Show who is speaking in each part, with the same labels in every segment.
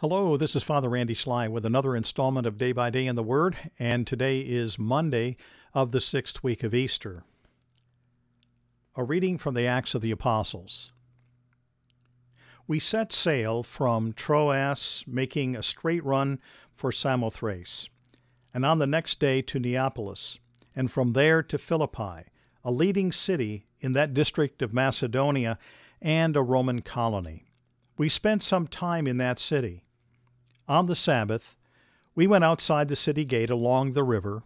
Speaker 1: Hello, this is Father Randy Sly with another installment of Day by Day in the Word, and today is Monday of the sixth week of Easter. A reading from the Acts of the Apostles. We set sail from Troas, making a straight run for Samothrace, and on the next day to Neapolis, and from there to Philippi, a leading city in that district of Macedonia and a Roman colony. We spent some time in that city on the Sabbath, we went outside the city gate along the river,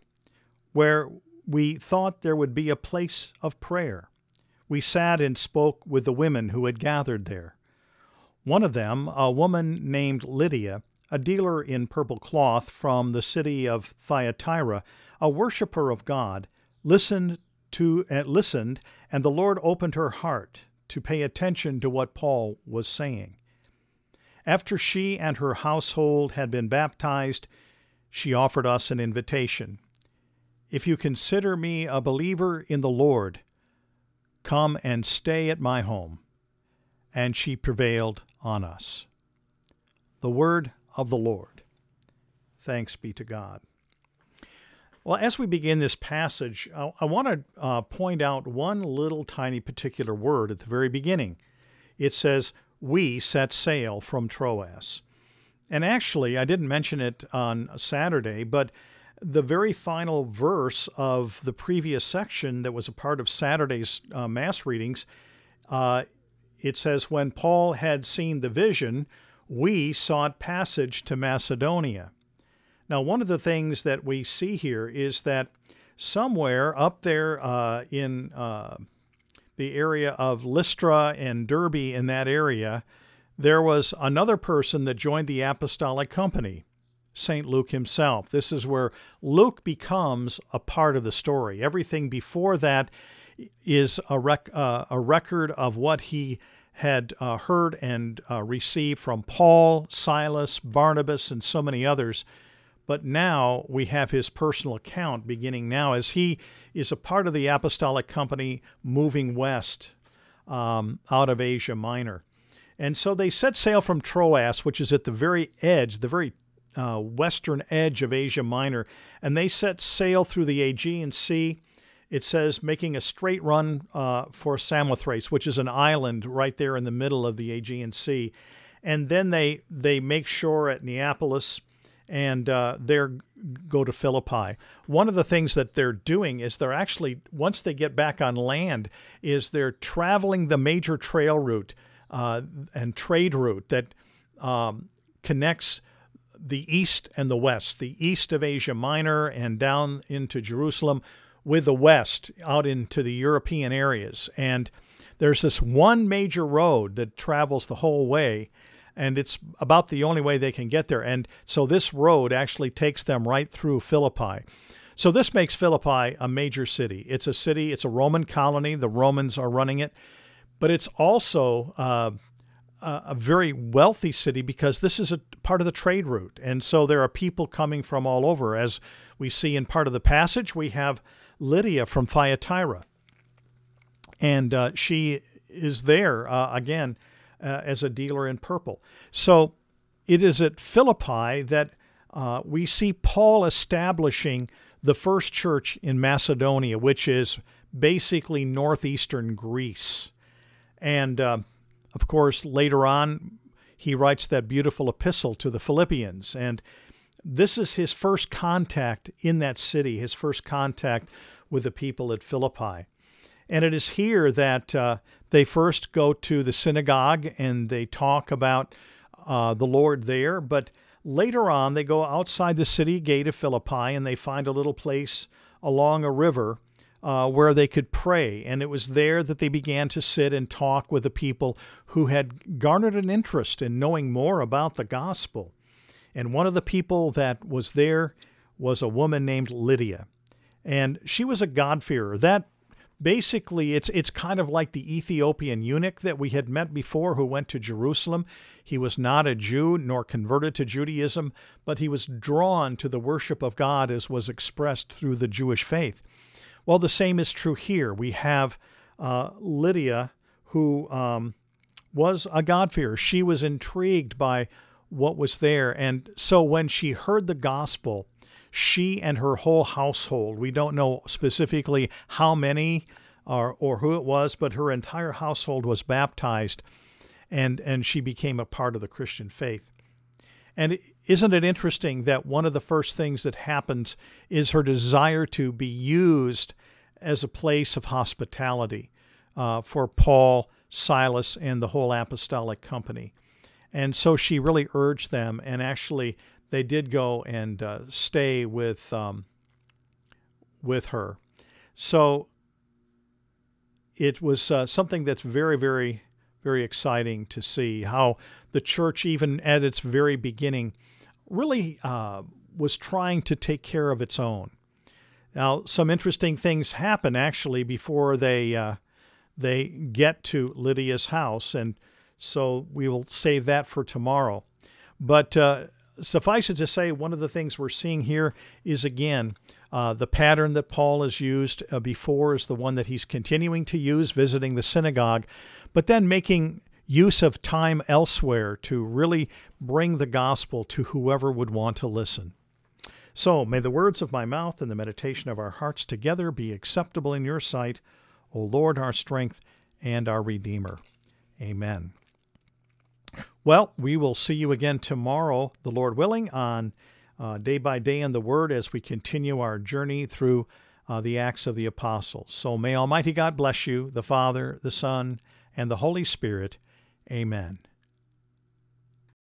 Speaker 1: where we thought there would be a place of prayer. We sat and spoke with the women who had gathered there. One of them, a woman named Lydia, a dealer in purple cloth from the city of Thyatira, a worshiper of God, listened to uh, listened, and the Lord opened her heart to pay attention to what Paul was saying. After she and her household had been baptized, she offered us an invitation. If you consider me a believer in the Lord, come and stay at my home. And she prevailed on us. The word of the Lord. Thanks be to God. Well, as we begin this passage, I, I want to uh, point out one little tiny particular word at the very beginning. It says, we set sail from Troas. And actually, I didn't mention it on Saturday, but the very final verse of the previous section that was a part of Saturday's uh, Mass readings, uh, it says, When Paul had seen the vision, we sought passage to Macedonia. Now, one of the things that we see here is that somewhere up there uh, in uh, the area of Lystra and Derbe in that area, there was another person that joined the apostolic company, St. Luke himself. This is where Luke becomes a part of the story. Everything before that is a, rec- uh, a record of what he had uh, heard and uh, received from Paul, Silas, Barnabas, and so many others. But now we have his personal account beginning now as he is a part of the apostolic company moving west um, out of Asia Minor. And so they set sail from Troas, which is at the very edge, the very uh, western edge of Asia Minor, and they set sail through the Aegean Sea. It says making a straight run uh, for Samothrace, which is an island right there in the middle of the Aegean Sea. And then they, they make shore at Neapolis and uh, go to Philippi. One of the things that they're doing is they're actually once they get back on land is they're traveling the major trail route uh, and trade route that um, connects the east and the west, the east of Asia Minor and down into Jerusalem, with the west out into the European areas. And there's this one major road that travels the whole way and it's about the only way they can get there. And so this road actually takes them right through Philippi. So this makes Philippi a major city. It's a city, it's a Roman colony. The Romans are running it, but it's also uh, a very wealthy city because this is a part of the trade route. And so there are people coming from all over. As we see in part of the passage, we have Lydia from Thyatira. And uh, she is there uh, again uh, as a dealer in purple. So it is at Philippi that uh, we see Paul establishing the first church in Macedonia, which is basically northeastern Greece. And uh, of course, later on, he writes that beautiful epistle to the Philippians. And this is his first contact in that city, his first contact with the people at Philippi. And it is here that uh, they first go to the synagogue and they talk about uh, the Lord there. But later on, they go outside the city gate of Philippi and they find a little place along a river uh, where they could pray. And it was there that they began to sit and talk with the people who had garnered an interest in knowing more about the gospel. And one of the people that was there was a woman named Lydia. And she was a God-fearer. That basically it's it's kind of like the Ethiopian eunuch that we had met before who went to Jerusalem. He was not a Jew nor converted to Judaism, but he was drawn to the worship of God as was expressed through the Jewish faith. Well, the same is true here. We have uh, Lydia, who um, was a God-fearer. She was intrigued by what was there. And so when she heard the gospel, she and her whole household, we don't know specifically how many or, or who it was, but her entire household was baptized and, and she became a part of the Christian faith. And isn't it interesting that one of the first things that happens is her desire to be used as a place of hospitality uh, for Paul, Silas, and the whole apostolic company. And so she really urged them, and actually, they did go and uh, stay with um, with her. So it was uh, something that's very, very very exciting to see how the church, even at its very beginning, really uh, was trying to take care of its own. Now, some interesting things happen actually before they uh, they get to Lydia's house, and so we will save that for tomorrow. But uh, suffice it to say, one of the things we're seeing here is again uh, the pattern that Paul has used uh, before is the one that he's continuing to use, visiting the synagogue, but then making use of time elsewhere to really bring the gospel to whoever would want to listen. So may the words of my mouth and the meditation of our hearts together be acceptable in your sight, O Lord, our strength and our Redeemer. Amen. Well, we will see you again tomorrow, the Lord willing, on uh, day by day in the Word as we continue our journey through uh, the Acts of the Apostles. So may Almighty God bless you, the Father, the Son, and the Holy Spirit. Amen.